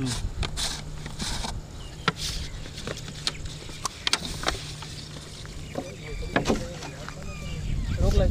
Ừ. Rốt lên.